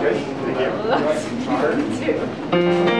Good. Thank you.